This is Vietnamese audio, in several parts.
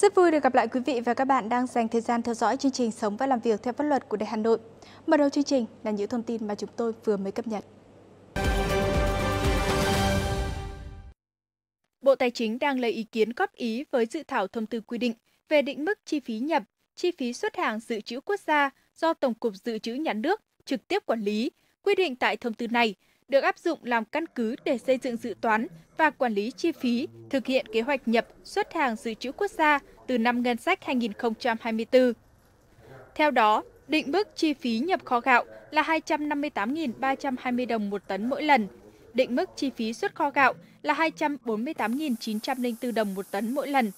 Rất vui được gặp lại quý vị và các bạn đang dành thời gian theo dõi chương trình Sống và làm việc theo pháp luật của Đài Hà Nội. Mở đầu chương trình là những thông tin mà chúng tôi vừa mới cập nhật. Bộ Tài chính đang lấy ý kiến góp ý với dự thảo thông tư quy định về định mức chi phí nhập, chi phí xuất hàng dự trữ quốc gia do Tổng cục Dự trữ Nhà nước trực tiếp quản lý. Quy định tại thông tư này được áp dụng làm căn cứ để xây dựng dự toán và quản lý chi phí, thực hiện kế hoạch nhập xuất hàng dự trữ quốc gia từ năm ngân sách 2024. Theo đó, định mức chi phí nhập kho gạo là 258.320 đồng một tấn mỗi lần. Định mức chi phí xuất kho gạo là 248.904 đồng một tấn mỗi lần.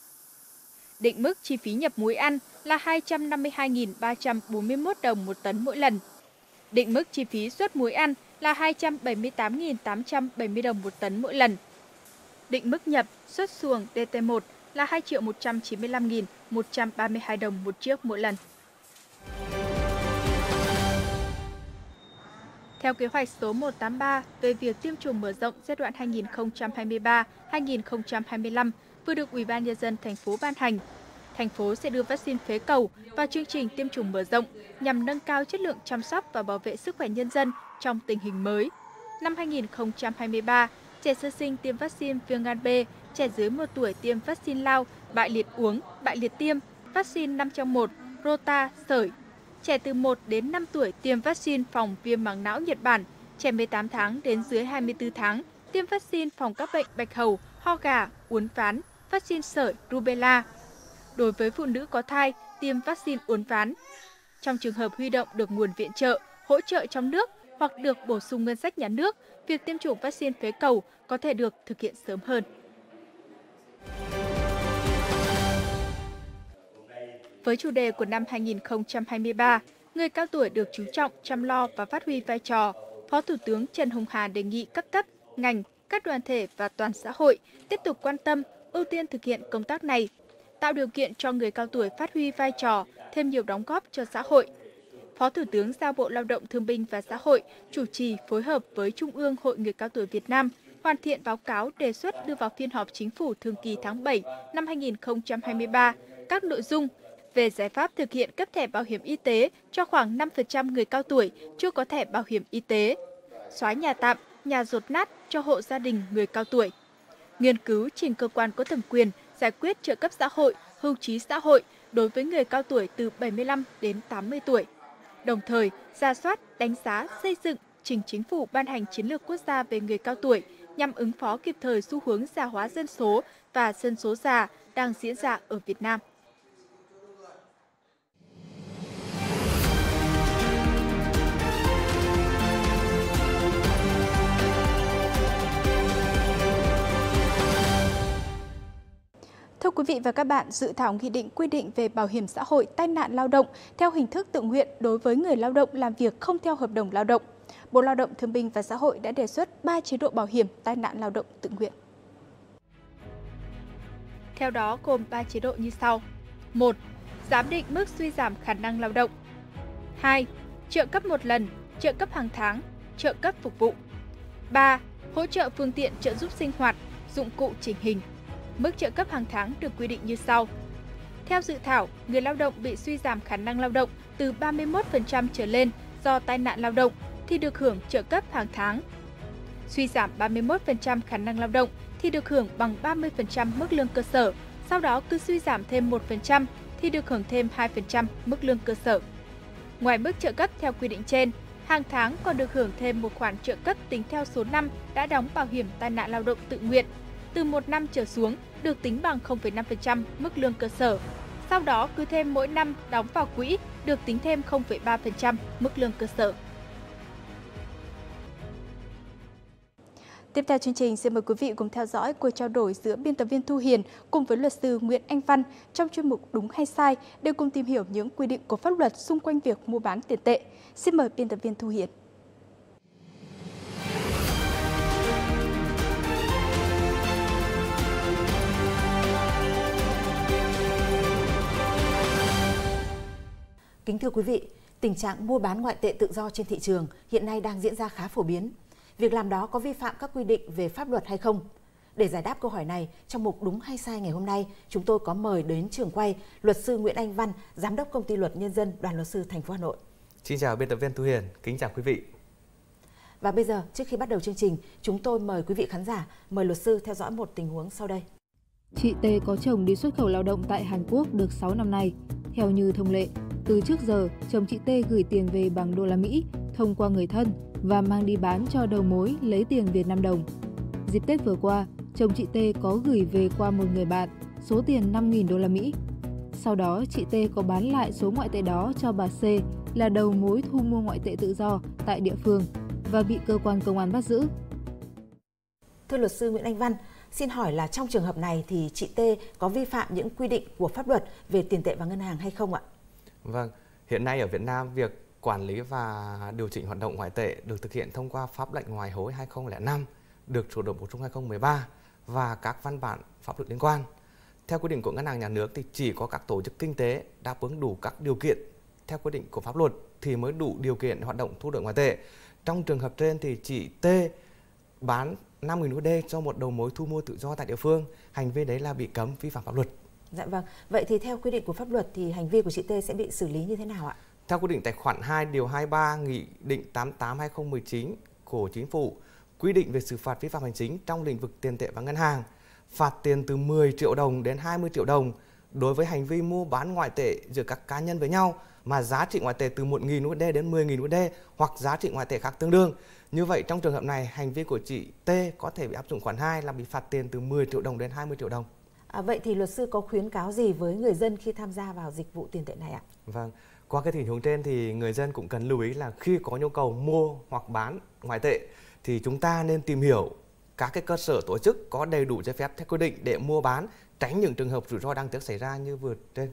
Định mức chi phí nhập muối ăn là 252.341 đồng một tấn mỗi lần. Định mức chi phí xuất muối ăn là 278.870 đồng một tấn mỗi lần. Định mức nhập xuất xuồng DT1 là 2 195.132 đồng một chiếc mỗi lần. Theo kế hoạch số 183 về việc tiêm chủng mở rộng giai đoạn 2023-2025 vừa được Ủy ban nhân dân thành phố ban hành, thành phố sẽ đưa vaccine phế cầu vào chương trình tiêm chủng mở rộng nhằm nâng cao chất lượng chăm sóc và bảo vệ sức khỏe nhân dân trong tình hình mới. Năm 2023, trẻ sơ sinh tiêm vaccine viêm gan B, trẻ dưới 1 tuổi tiêm vaccine lao, bại liệt uống, bại liệt tiêm, vaccine 5 trong 1, rota, sởi. Trẻ từ 1 đến 5 tuổi tiêm vaccine phòng viêm màng não Nhật Bản, trẻ 18 tháng đến dưới 24 tháng tiêm vaccine phòng các bệnh bạch hầu, ho gà, uốn ván, vaccine sởi, rubella. Đối với phụ nữ có thai, tiêm vaccine uốn ván. Trong trường hợp huy động được nguồn viện trợ, hỗ trợ trong nước hoặc được bổ sung ngân sách nhà nước, việc tiêm chủng vaccine phế cầu có thể được thực hiện sớm hơn. Với chủ đề của năm 2023, người cao tuổi được chú trọng chăm lo và phát huy vai trò, Phó Thủ tướng Trần Hồng Hà đề nghị các cấp, ngành, các đoàn thể và toàn xã hội tiếp tục quan tâm, ưu tiên thực hiện công tác này, tạo điều kiện cho người cao tuổi phát huy vai trò, thêm nhiều đóng góp cho xã hội, Phó Thủ tướng giao Bộ Lao động Thương binh và Xã hội chủ trì phối hợp với Trung ương Hội Người cao tuổi Việt Nam hoàn thiện báo cáo đề xuất đưa vào phiên họp chính phủ thường kỳ tháng 7 năm 2023 các nội dung về giải pháp thực hiện cấp thẻ bảo hiểm y tế cho khoảng 5% người cao tuổi chưa có thẻ bảo hiểm y tế, xóa nhà tạm, nhà rột nát cho hộ gia đình người cao tuổi, nghiên cứu trình cơ quan có thẩm quyền giải quyết trợ cấp xã hội, hưu trí xã hội đối với người cao tuổi từ 75 đến 80 tuổi đồng thời ra soát, đánh giá, xây dựng, trình chính phủ ban hành chiến lược quốc gia về người cao tuổi nhằm ứng phó kịp thời xu hướng già hóa dân số và dân số già đang diễn ra ở Việt Nam. Thưa quý vị và các bạn, dự thảo nghị định quy định về bảo hiểm xã hội tai nạn lao động theo hình thức tự nguyện đối với người lao động làm việc không theo hợp đồng lao động. Bộ Lao động Thương binh và Xã hội đã đề xuất 3 chế độ bảo hiểm tai nạn lao động tự nguyện. Theo đó gồm 3 chế độ như sau. 1. Giám định mức suy giảm khả năng lao động. 2. Trợ cấp một lần, trợ cấp hàng tháng, trợ cấp phục vụ. 3. Hỗ trợ phương tiện trợ giúp sinh hoạt, dụng cụ chỉnh hình. Mức trợ cấp hàng tháng được quy định như sau. Theo dự thảo, người lao động bị suy giảm khả năng lao động từ 31% trở lên do tai nạn lao động thì được hưởng trợ cấp hàng tháng. Suy giảm 31% khả năng lao động thì được hưởng bằng 30% mức lương cơ sở, sau đó cứ suy giảm thêm 1% thì được hưởng thêm 2% mức lương cơ sở. Ngoài mức trợ cấp theo quy định trên, hàng tháng còn được hưởng thêm một khoản trợ cấp tính theo số năm đã đóng bảo hiểm tai nạn lao động tự nguyện. Từ một năm trở xuống được tính bằng 0,5% mức lương cơ sở. Sau đó cứ thêm mỗi năm đóng vào quỹ được tính thêm 0,3% mức lương cơ sở. Tiếp theo chương trình, xin mời quý vị cùng theo dõi cuộc trao đổi giữa biên tập viên Thu Hiền cùng với luật sư Nguyễn Anh Văn trong chuyên mục Đúng hay Sai để cùng tìm hiểu những quy định của pháp luật xung quanh việc mua bán tiền tệ. Xin mời biên tập viên Thu Hiền. Kính thưa quý vị, tình trạng mua bán ngoại tệ tự do trên thị trường hiện nay đang diễn ra khá phổ biến. Việc làm đó có vi phạm các quy định về pháp luật hay không? Để giải đáp câu hỏi này, trong mục Đúng hay sai ngày hôm nay, chúng tôi có mời đến trường quay luật sư Nguyễn Anh Văn, giám đốc công ty luật nhân dân Đoàn luật sư thành phố Hà Nội. Xin chào biên tập viên Thu Hiền, kính chào quý vị. Và bây giờ, trước khi bắt đầu chương trình, chúng tôi mời quý vị khán giả, mời luật sư theo dõi một tình huống sau đây. Chị T có chồng đi xuất khẩu lao động tại Hàn Quốc được 6 năm nay. Theo như thông lệ, từ trước giờ, chồng chị T gửi tiền về bằng đô la Mỹ thông qua người thân và mang đi bán cho đầu mối lấy tiền Việt Nam đồng. Dịp Tết vừa qua, chồng chị T có gửi về qua một người bạn số tiền 5.000 đô la Mỹ. Sau đó, chị T có bán lại số ngoại tệ đó cho bà C là đầu mối thu mua ngoại tệ tự do tại địa phương và bị cơ quan công an bắt giữ. Thưa luật sư Nguyễn Anh Văn, xin hỏi là trong trường hợp này thì chị T có vi phạm những quy định của pháp luật về tiền tệ và ngân hàng hay không ạ? Vâng, hiện nay ở Việt Nam việc quản lý và điều chỉnh hoạt động ngoại tệ được thực hiện thông qua pháp lệnh ngoại hối 2005 được sửa đổi bổ sung 2013 và các văn bản pháp luật liên quan. Theo quy định của Ngân hàng Nhà nước thì chỉ có các tổ chức kinh tế đáp ứng đủ các điều kiện theo quy định của pháp luật thì mới đủ điều kiện hoạt động thu đổi ngoại tệ. Trong trường hợp trên thì chị T bán 5.000 USD cho một đầu mối thu mua tự do tại địa phương. Hành vi đấy là bị cấm vi phạm pháp luật. Dạ vâng. Vậy thì theo quy định của pháp luật thì hành vi của chị T sẽ bị xử lý như thế nào ạ? Theo quy định tài khoản 2 điều 23 Nghị định 88/2019 của Chính phủ quy định về xử phạt vi phạm hành chính trong lĩnh vực tiền tệ và ngân hàng, phạt tiền từ 10 triệu đồng đến 20 triệu đồng đối với hành vi mua bán ngoại tệ giữa các cá nhân với nhau mà giá trị ngoại tệ từ 1.000 USD đến 10.000 USD hoặc giá trị ngoại tệ khác tương đương. Như vậy trong trường hợp này, hành vi của chị T có thể bị áp dụng khoản 2 là bị phạt tiền từ 10 triệu đồng đến 20 triệu đồng. À, vậy thì luật sư có khuyến cáo gì với người dân khi tham gia vào dịch vụ tiền tệ này ạ? Vâng, qua cái tình huống trên thì người dân cũng cần lưu ý là khi có nhu cầu mua hoặc bán ngoại tệ thì chúng ta nên tìm hiểu các cái cơ sở tổ chức có đầy đủ giấy phép theo quy định để mua bán, tránh những trường hợp rủi ro đang tiếc xảy ra như vừa trên.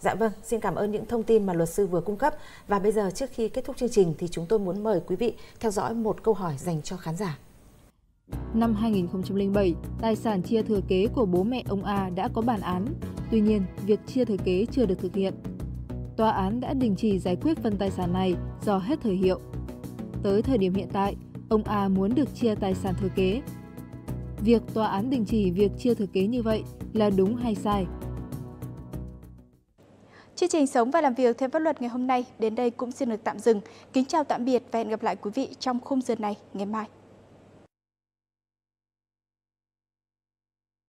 Dạ vâng, xin cảm ơn những thông tin mà luật sư vừa cung cấp. Và bây giờ trước khi kết thúc chương trình thì chúng tôi muốn mời quý vị theo dõi một câu hỏi dành cho khán giả. Năm 2007, tài sản chia thừa kế của bố mẹ ông A đã có bản án. Tuy nhiên, việc chia thừa kế chưa được thực hiện. Tòa án đã đình chỉ giải quyết phần tài sản này do hết thời hiệu. Tới thời điểm hiện tại, ông A muốn được chia tài sản thừa kế. Việc tòa án đình chỉ việc chia thừa kế như vậy là đúng hay sai? Chương trình Sống và làm việc theo pháp luật ngày hôm nay đến đây cũng xin được tạm dừng. Kính chào tạm biệt và hẹn gặp lại quý vị trong khung giờ này ngày mai.